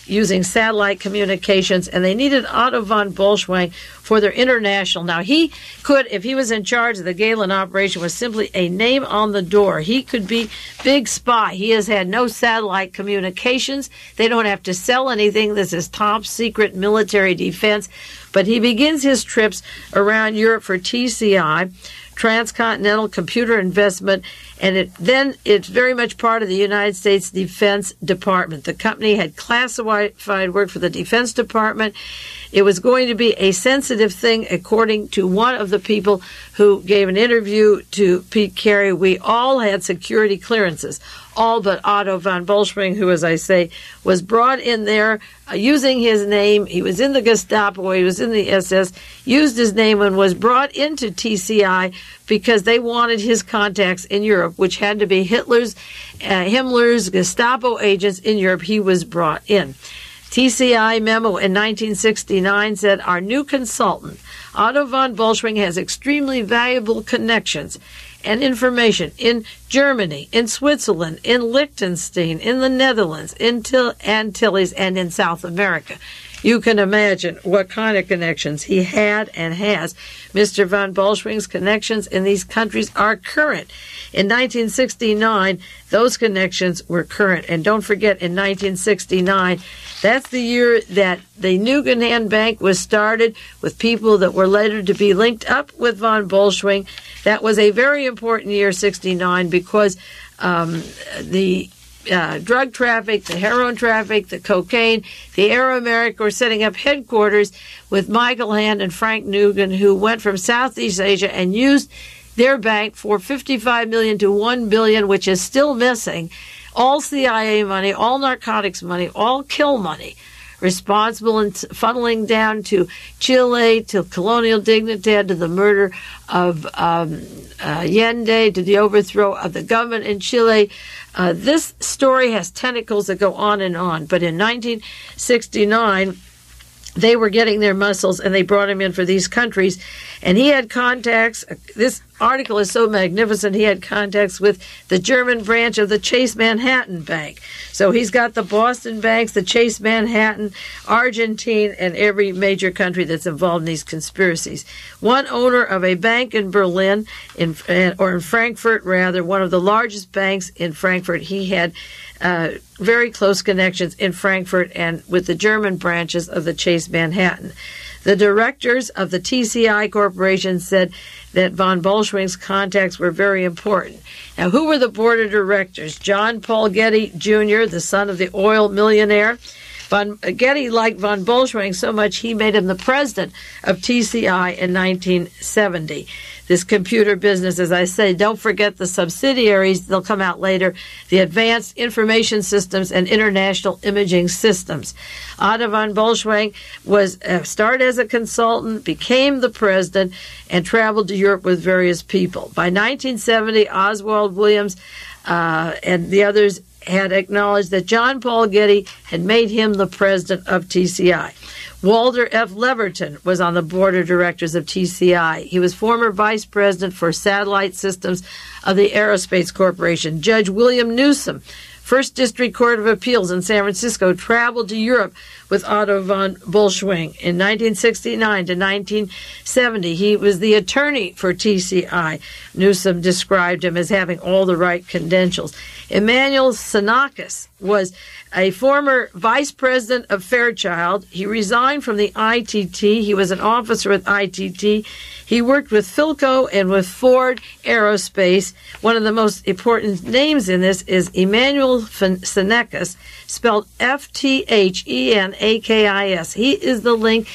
using satellite communications, and they needed Otto von Bolschwing for their international. Now, he could, if he was in charge of the Gehlen operation, was simply a name on the door. He could be big spy. He has had no satellite communications. They don't have to sell anything. This is top secret military defense. But he begins his trips around Europe for TCI transcontinental computer investment, and it then it's very much part of the United States Defense Department. The company had classified work for the Defense Department. It was going to be a sensitive thing, according to one of the people who gave an interview to Pete Carey. We all had security clearances all but Otto von Bolschwing, who, as I say, was brought in there uh, using his name. He was in the Gestapo, he was in the SS, used his name, and was brought into TCI because they wanted his contacts in Europe, which had to be Hitler's, uh, Himmler's Gestapo agents in Europe. He was brought in. TCI memo in 1969 said our new consultant, Otto von Bolschwing, has extremely valuable connections and information in Germany, in Switzerland, in Liechtenstein, in the Netherlands, in Til- Antilles, and in South America. You can imagine what kind of connections he had and has. Mr. von Bolschwing's connections in these countries are current. In 1969, those connections were current. And don't forget, in 1969, that's the year that the Guggenheim Bank was started with people that were later to be linked up with von Bolschwing. That was a very important year, 69, because um, the uh, drug traffic, the heroin traffic, the cocaine, the Air America were setting up headquarters with Michael Hand and Frank Nugan, who went from Southeast Asia and used their bank for 55 million to 1 billion, which is still missing. All CIA money, all narcotics money, all kill money responsible in funneling down to Chile, to Colonia Dignidad, to the murder of um, uh, to the overthrow of the government in Chile. Uh, this story has tentacles that go on and on. But in 1969, they were getting their muscles and they brought him in for these countries. And he had contacts. This article is so magnificent. He had contacts with the German branch of the Chase Manhattan Bank. So he's got the Boston banks, the Chase Manhattan, Argentine, and every major country that's involved in these conspiracies. One owner of a bank in Berlin, in or in Frankfurt rather, one of the largest banks in Frankfurt. He had uh, very close connections in Frankfurt and with the German branches of the Chase Manhattan. The directors of the TCI Corporation said that von Bolschwing's contacts were very important. Now, who were the board of directors? John Paul Getty Jr., the son of the oil millionaire. Von Getty liked von Bolschwing so much he made him the president of TCI in 1970 this computer business. As I say, don't forget the subsidiaries. They'll come out later. The Advanced Information Systems and International Imaging Systems. Otto von Bolschwing was uh, started as a consultant, became the president, and traveled to Europe with various people. By 1970, Oswald Williams uh, and the others had acknowledged that John Paul Getty had made him the president of TCI. Walter F. Leverton was on the board of directors of TCI. He was former vice president for satellite systems of the Aerospace Corporation. Judge William Newsom, First District Court of Appeals in San Francisco, traveled to Europe with Otto von Bolschwing. In 1969 to 1970, he was the attorney for TCI. Newsom described him as having all the right credentials. Emmanuel Xenakis was a former vice president of Fairchild. He resigned from the ITT. He was an officer with ITT. He worked with Philco and with Ford Aerospace. One of the most important names in this is Emmanuel Xenakis, spelled F T H E N A K I S. He is the link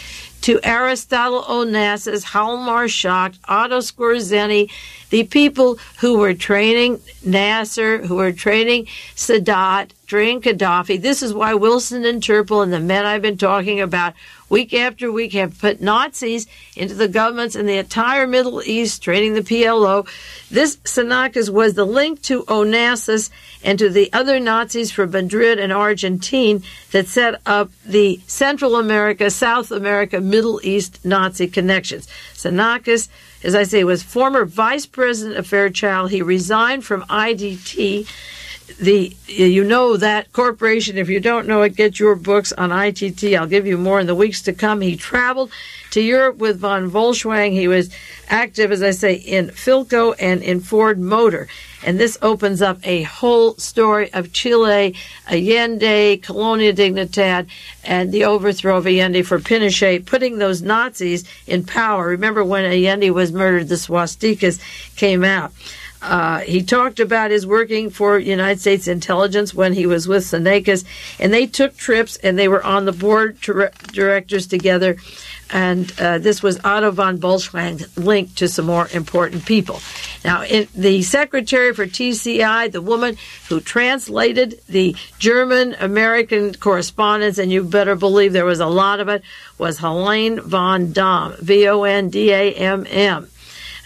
to Aristotle Onassis, Hjalmar Schacht, Otto Skorzeny, the people who were training Nasser, who were training Sadat, training Gaddafi. This is why Wilson and Terpil and the men I've been talking about week after week have put Nazis into the governments in the entire Middle East, training the PLO. This Xenakis was the link to Onassis and to the other Nazis from Madrid and Argentina that set up the Central America, South America, Middle East Nazi connections. Xenakis, as I say, was former vice president of Fairchild. He resigned from ITT the you know that corporation. If you don't know it get your books on ITT I'll give you more in the weeks to come. He traveled to Europe with von Bolschwing he was active as I say in Philco and in Ford Motor. And this opens up a whole story of Chile Allende Colonia Dignidad and the overthrow of Allende for Pinochet putting those Nazis in power. Remember when Allende was murdered? The swastikas came out uh, he talked about his working for United States intelligence when he was with Xenakis, and they took trips and they were on the board directors together. And uh, this was Otto von Bolschwing linked to some more important people. Now, in, the secretary for TCI, the woman who translated the German American correspondence, and you better believe there was a lot of it, was Helene von Damm, V O N D A M M.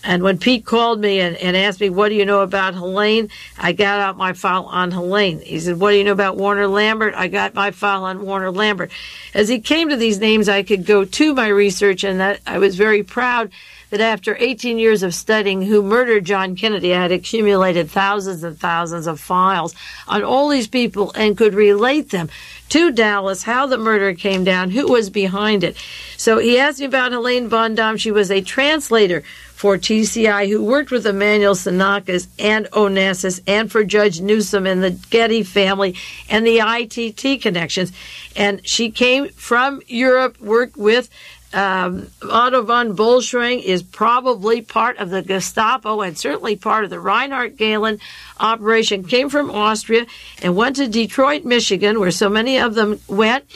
And when Pete called me and, and asked me, What do you know about Helene? I got out my file on Helene. He said, What do you know about Warner Lambert? I got my file on Warner Lambert. As he came to these names, I could go to my research, and that I was very proud that after 18 years of studying who murdered John Kennedy, I had accumulated thousands and thousands of files on all these people and could relate them to Dallas, how the murder came down, who was behind it. So he asked me about Helene von Damm. She was a translator for TCI who worked with Emmanuel Xenakis and Onassis and for Judge Newsom and the Getty family and the ITT connections. And she came from Europe, worked with um, Otto von Bolschwing is probably part of the Gestapo and certainly part of the Reinhard Gehlen operation. Came from Austria and went to Detroit, Michigan, where so many of them went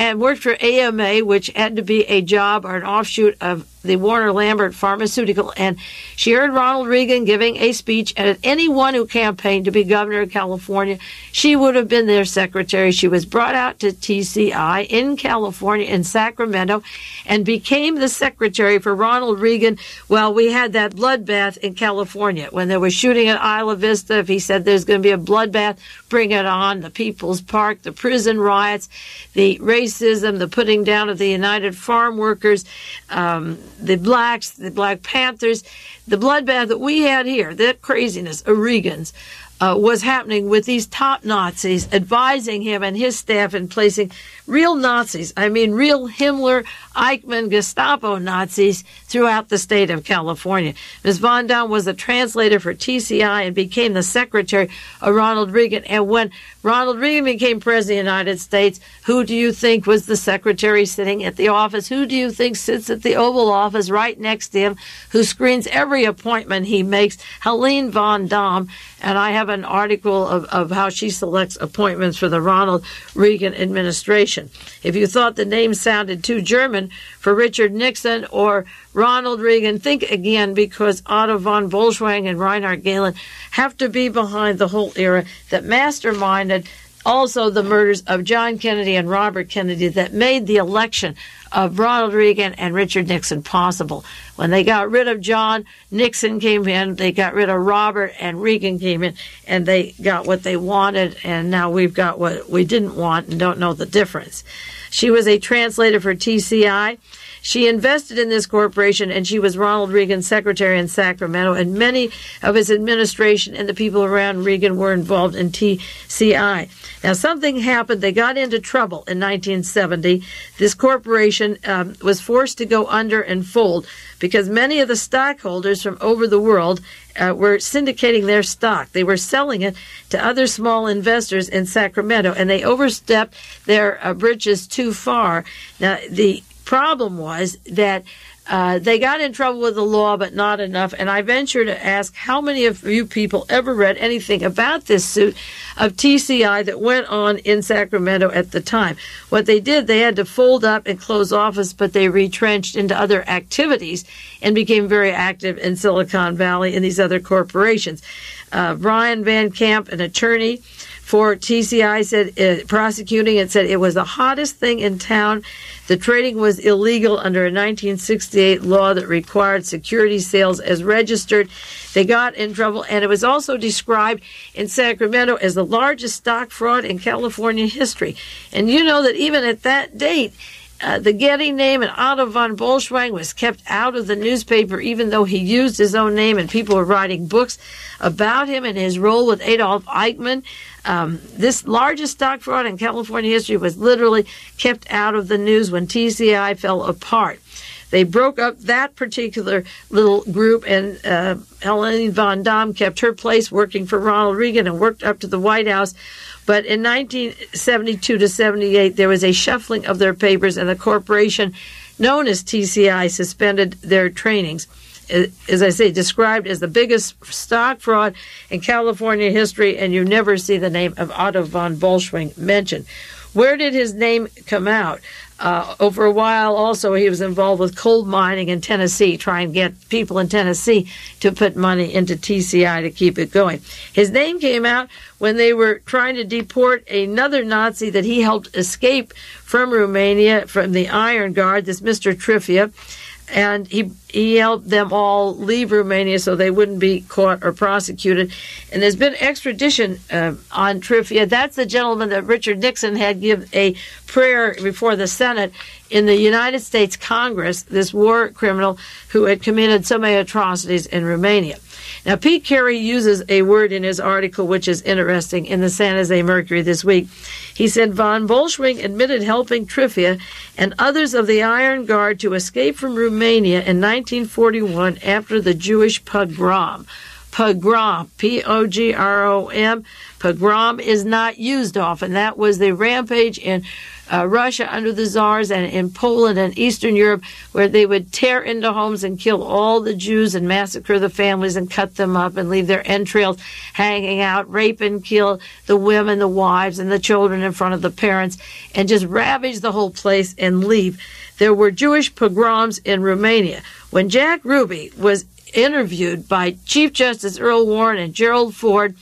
and worked for AMA, which had to be a job or an offshoot of the Warner Lambert Pharmaceutical, and she heard Ronald Reagan giving a speech at anyone who campaigned to be governor of California. She would have been their secretary. She was brought out to TCI in California, in Sacramento, and became the secretary for Ronald Reagan. Well, we had that bloodbath in California when they were shooting at Isla Vista. If he said there's going to be a bloodbath, bring it on. The People's Park, the prison riots, the racism, the putting down of the United Farm Workers. Um, the blacks, the Black Panthers, the bloodbath that we had here, that craziness O'Regan's, uh, was happening with these top Nazis advising him and his staff in placing real Nazis, I mean real Himmler, Eichmann, Gestapo Nazis throughout the state of California. Ms. Von Damm was a translator for TCI and became the secretary of Ronald Reagan. And when Ronald Reagan became president of the United States, who do you think was the secretary sitting at the office? Who do you think sits at the Oval Office right next to him, who screens every appointment he makes? Helene Von Damm. And I have an article of, of how she selects appointments for the Ronald Reagan administration. If you thought the name sounded too German for Richard Nixon or Ronald Reagan, think again because Otto von Bolschwing and Reinhard Gehlen have to be behind the whole era that masterminded also the murders of John Kennedy and Robert Kennedy that made the election of Ronald Reagan and Richard Nixon possible. When they got rid of John, Nixon came in, they got rid of Robert, and Reagan came in, and they got what they wanted, and now we've got what we didn't want and don't know the difference. She was a translator for TCI. She invested in this corporation and she was Ronald Reagan's secretary in Sacramento, and many of his administration and the people around Reagan were involved in TCI. Now, something happened. They got into trouble in 1970. This corporation um, was forced to go under and fold because many of the stockholders from over the world uh, were syndicating their stock. They were selling it to other small investors in Sacramento, and they overstepped their uh, bridges too far. Now, the problem was that uh, they got in trouble with the law, but not enough. And I venture to ask how many of you people ever read anything about this suit of TCI that went on in Sacramento at the time? What they did, they had to fold up and close office, but they retrenched into other activities and became very active in Silicon Valley and these other corporations. Uh, Brian Van Camp, an attorney, for TCI said uh, prosecuting it said it was the hottest thing in town. The trading was illegal under a 1968 law that required security sales as registered. They got in trouble, and it was also described in Sacramento as the largest stock fraud in California history. And you know that even at that date, uh, the Getty name and Otto von Bolschwing was kept out of the newspaper, even though he used his own name and people were writing books about him and his role with Adolf Eichmann. Um, this largest stock fraud in California history was literally kept out of the news when TCI fell apart. They broke up that particular little group, and uh, Helene Von Damm kept her place working for Ronald Reagan and worked up to the White House. But in 1972 to 78, there was a shuffling of their papers, and the corporation known as TCI suspended their trainings. As I say, described as the biggest stock fraud in California history, and you never see the name of Otto von Bolschwing mentioned. Where did his name come out? Uh, over a while, also, he was involved with coal mining in Tennessee, trying to get people in Tennessee to put money into TCI to keep it going. His name came out when they were trying to deport another Nazi that he helped escape from Romania from the Iron Guard, this Mr. Trifa and he he helped them all leave Romania so they wouldn't be caught or prosecuted. And there's been extradition uh, on Trifa. That's the gentleman that Richard Nixon had give a prayer before the Senate in the United States Congress. This war criminal who had committed so many atrocities in Romania. Now, Pete Carey uses a word in his article which is interesting in the San Jose Mercury this week. He said von Bolschwing admitted helping Trifa and others of the Iron Guard to escape from Romania in 1941 after the Jewish pogrom. pogrom, P O G R O M. Pogrom is not used often. That was the rampage in uh, Russia under the czars and in Poland and Eastern Europe, where they would tear into homes and kill all the Jews and massacre the families and cut them up and leave their entrails hanging out, rape and kill the women, the wives, and the children in front of the parents, and just ravage the whole place and leave. There were Jewish pogroms in Romania. When Jack Ruby was interviewed by Chief Justice Earl Warren and Gerald Ford,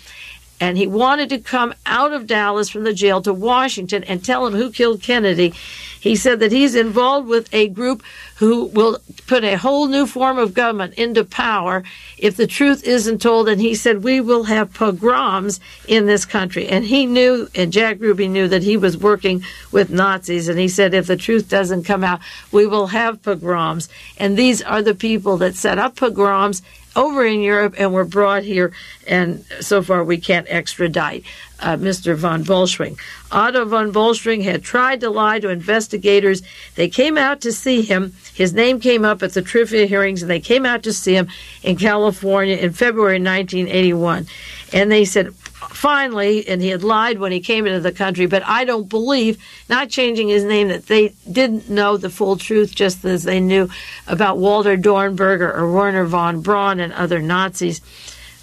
and he wanted to come out of Dallas from the jail to Washington and tell him who killed Kennedy. He said that he's involved with a group who will put a whole new form of government into power if the truth isn't told. And he said, we will have pogroms in this country. And he knew, and Jack Ruby knew that he was working with Nazis. And he said, if the truth doesn't come out, we will have pogroms. And these are the people that set up pogroms over in Europe and were brought here, and so far we can't extradite uh, Mr. von Bolschwing. Otto von Bolschwing had tried to lie to investigators. They came out to see him. His name came up at the Trifa hearings, and they came out to see him in California in February 1981. And they said, finally, and he had lied when he came into the country, but I don't believe, not changing his name, that they didn't know the full truth just as they knew about Walter Dornberger or Wernher von Braun and other Nazis.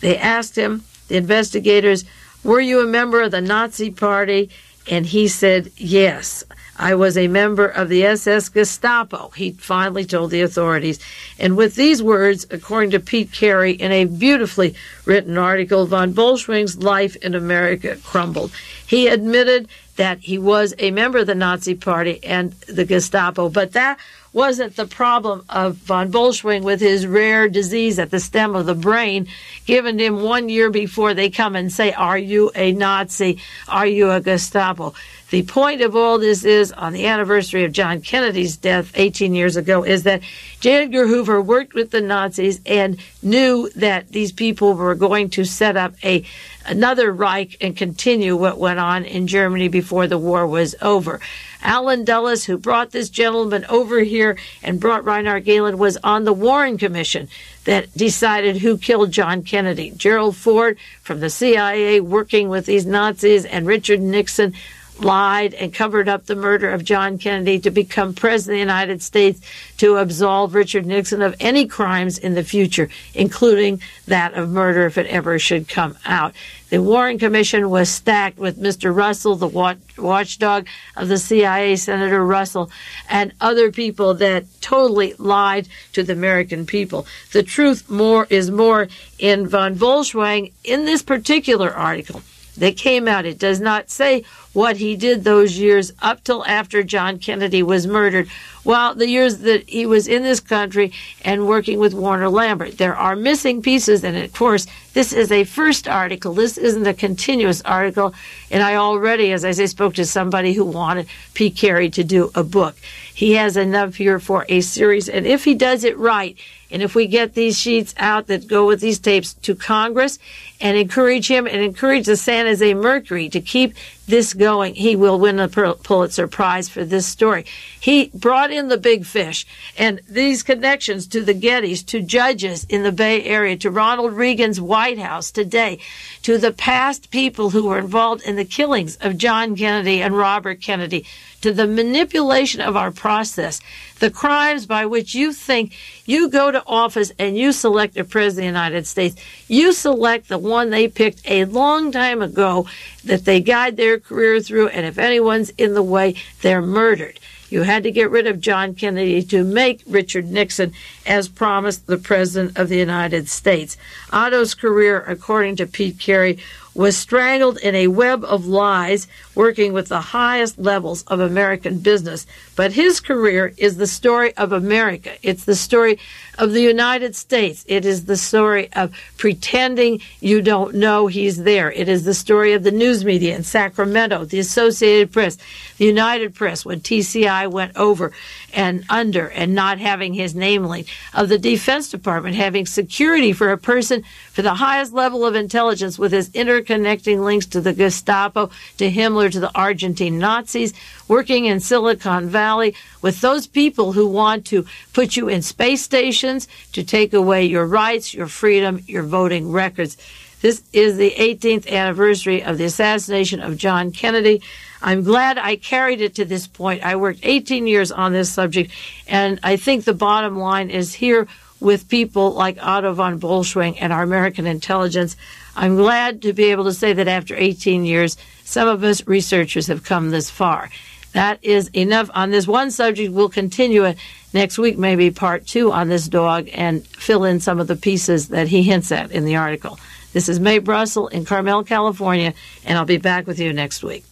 They asked him, the investigators, were you a member of the Nazi Party? And he said, yes. I was a member of the SS Gestapo, he finally told the authorities. And with these words, according to Pete Carey in a beautifully written article, von Bolschwing's life in America crumbled. He admitted that he was a member of the Nazi Party and the Gestapo, but that wasn't the problem of von Bolschwing with his rare disease at the stem of the brain, given him one year before they come and say, Are you a Nazi? Are you a Gestapo? The point of all this is, on the anniversary of John Kennedy's death 18 years ago, is that J. Edgar Hoover worked with the Nazis and knew that these people were going to set up a another Reich and continue what went on in Germany before the war was over. Allen Dulles, who brought this gentleman over here and brought Reinhard Gehlen, was on the Warren Commission that decided who killed John Kennedy. Gerald Ford from the CIA working with these Nazis and Richard Nixon lied and covered up the murder of John Kennedy to become president of the United States to absolve Richard Nixon of any crimes in the future, including that of murder if it ever should come out. The Warren Commission was stacked with Mr. Russell, the watchdog of the CIA, Senator Russell, and other people that totally lied to the American people. The truth more is more in von Bolschwing in this particular article that came out. It does not say what he did those years up till after John Kennedy was murdered. Well, the years that he was in this country and working with Warner Lambert. There are missing pieces, and of course, this is a first article. This isn't a continuous article. And I already, as I say, spoke to somebody who wanted Pete Carey to do a book. He has enough here for a series, and if he does it right, and if we get these sheets out that go with these tapes to Congress and encourage him and encourage the San Jose Mercury to keep this going, he will win a Pulitzer Prize for this story. He brought in the big fish and these connections to the Gettys, to judges in the Bay Area, to Ronald Reagan's White House today, to the past people who were involved in the killings of John Kennedy and Robert Kennedy, to the manipulation of our process, the crimes by which you think you go to office and you select a president of the United States. You select the one they picked a long time ago that they guide their career through, and if anyone's in the way, they're murdered. You had to get rid of John Kennedy to make Richard Nixon, as promised, the President of the United States. Otto's career, according to Pete Carey, was strangled in a web of lies, working with the highest levels of American business. But his career is the story of America. It's the story of the United States. It is the story of pretending you don't know he's there. It is the story of the news media in Sacramento, the Associated Press, the United Press when TCI went over and under and not having his name linked. of the Defense Department having security for a person for the highest level of intelligence with his interconnecting links to the Gestapo, to Himmler, to the Argentine Nazis, working in Silicon Valley with those people who want to put you in space stations, to take away your rights, your freedom, your voting records. This is the 18th anniversary of the assassination of John Kennedy. I'm glad I carried it to this point. I worked 18 years on this subject, and I think the bottom line is here with people like Otto von Bolschwing and our American intelligence. I'm glad to be able to say that after 18 years, some of us researchers have come this far. That is enough on this one subject. We'll continue it next week, maybe part two on this dog, and fill in some of the pieces that he hints at in the article. This is Mae Brussell in Carmel, California, and I'll be back with you next week.